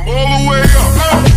I'm all the way up.